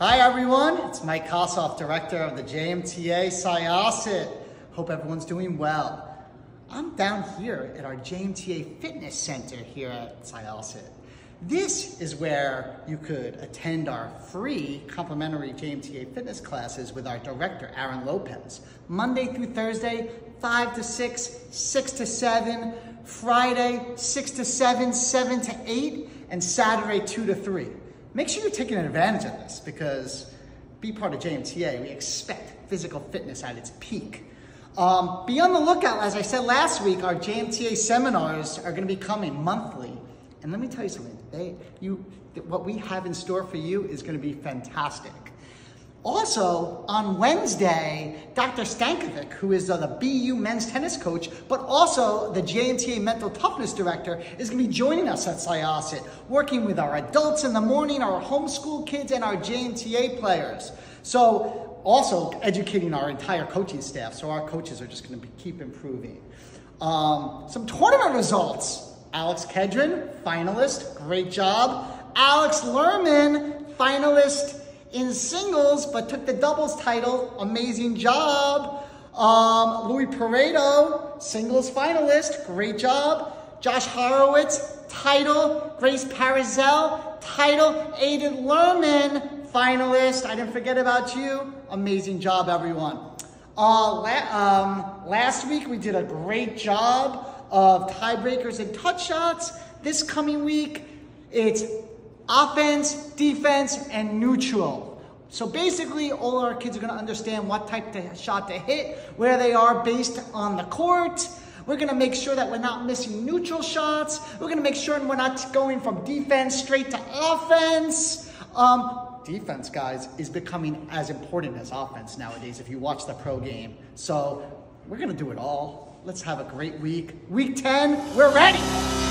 Hi everyone, it's Mike Kossoff, Director of the JMTA Syosset. Hope everyone's doing well. I'm down here at our JMTA Fitness Center here at Syosset. This is where you could attend our free complimentary JMTA fitness classes with our director, Aaron Lopez. Monday through Thursday, 5 to 6, 6 to 7, Friday, 6 to 7, 7 to 8, and Saturday, 2 to 3 make sure you're taking advantage of this because be part of JMTA, we expect physical fitness at its peak. Um, be on the lookout, as I said last week, our JMTA seminars are going to be coming monthly. And let me tell you something, they, you, what we have in store for you is going to be fantastic. Also, on Wednesday, Dr. Stankovic, who is uh, the BU men's tennis coach, but also the JMTA mental toughness director, is going to be joining us at Syosset, working with our adults in the morning, our homeschool kids, and our JMTA players. So, also educating our entire coaching staff, so our coaches are just going to keep improving. Um, some tournament results. Alex Kedrin, finalist, great job. Alex Lerman, finalist in singles, but took the doubles title. Amazing job. Um, Louis Pareto, singles finalist. Great job. Josh Horowitz, title. Grace Parizel, title. Aiden Lerman, finalist. I didn't forget about you. Amazing job, everyone. Uh, la um, last week, we did a great job of tiebreakers and touch shots. This coming week, it's offense, defense, and neutral. So basically, all our kids are gonna understand what type of shot to hit, where they are based on the court. We're gonna make sure that we're not missing neutral shots. We're gonna make sure we're not going from defense straight to offense. Um, defense, guys, is becoming as important as offense nowadays if you watch the pro game. So we're gonna do it all. Let's have a great week. Week 10, we're ready.